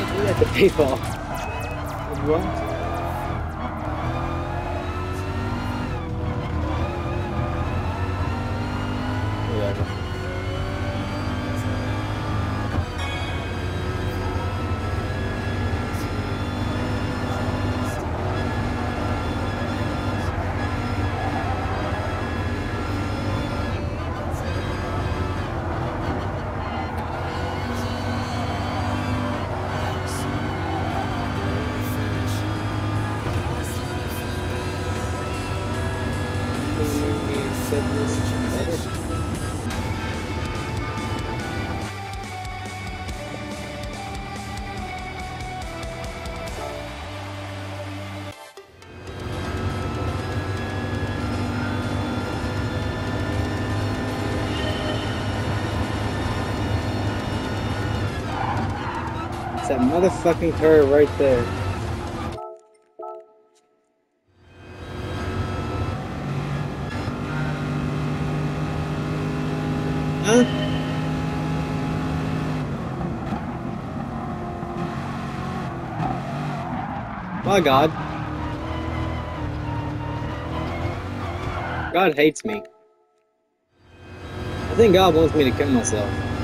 can't do that to people. What? It's that motherfucking car right there. Huh? My God. God hates me. I think God wants me to kill myself.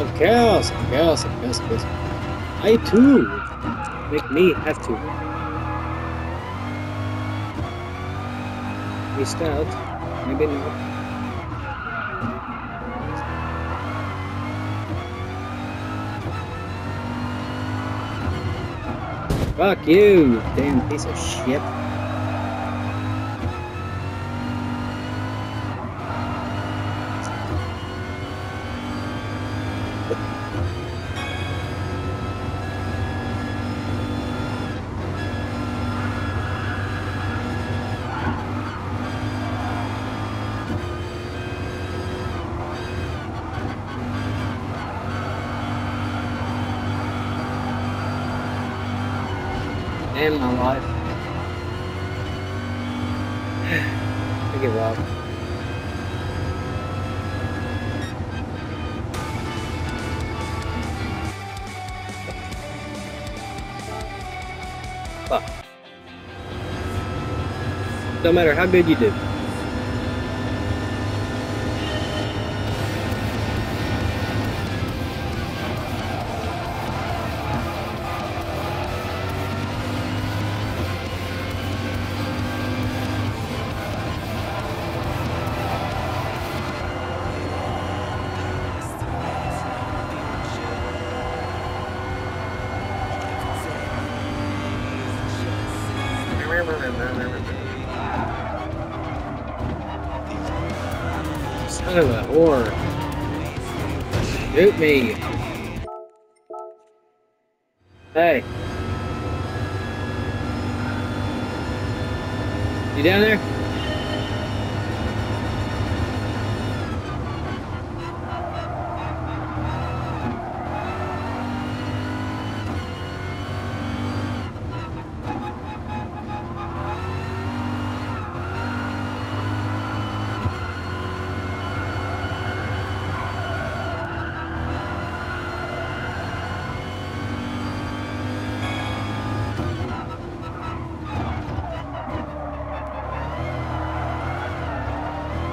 Of chaos, of chaos, of chaos, of chaos. I too make me have to. Missed out. Maybe not. Fuck you damn piece of shit. Damn my life. I give up. Fuck. No matter how good you do. Shoot me! Hey! You down there?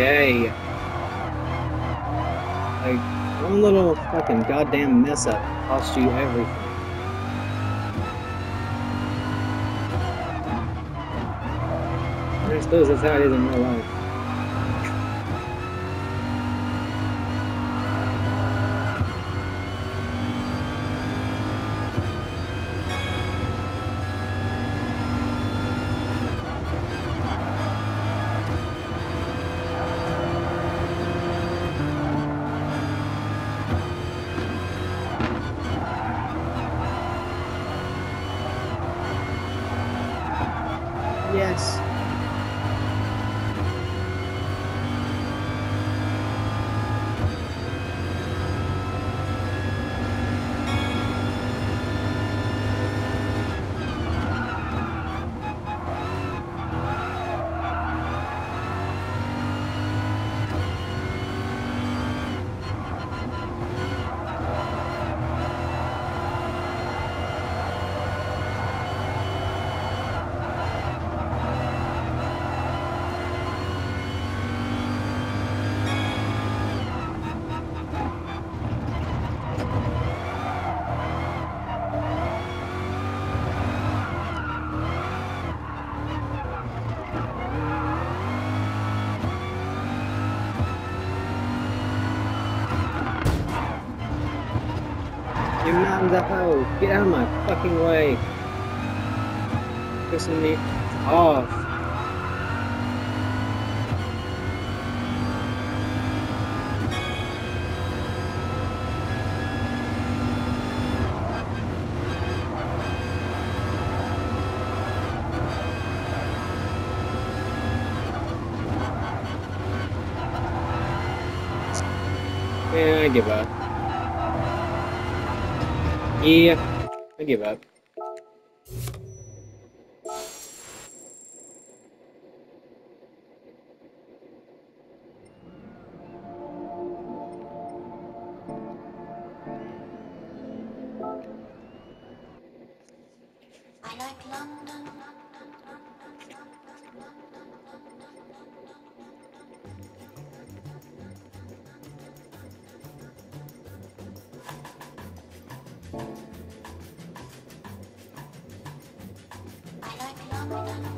Yay. Like, one little fucking goddamn mess up cost you everything. I suppose that's how it is in real life. Mountains up! Get out of my fucking way! Pissing me off. I give up. I like London.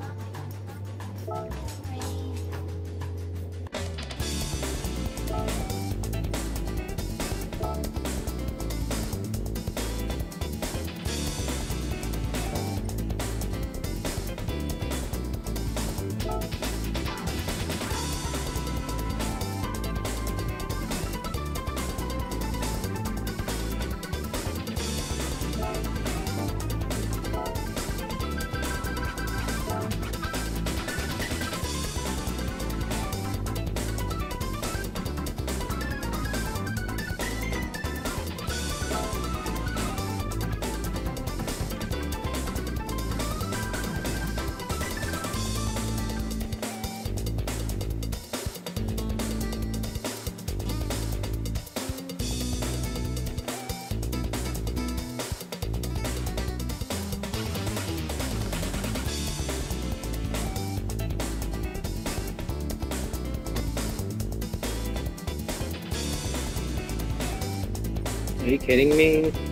You kidding me?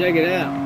Check it out.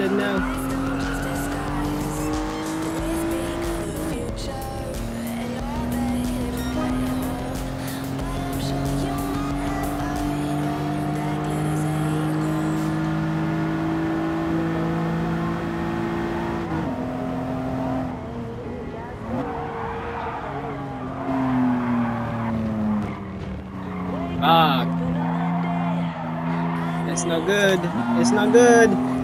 Said no. Ah. That's not good. It's not good.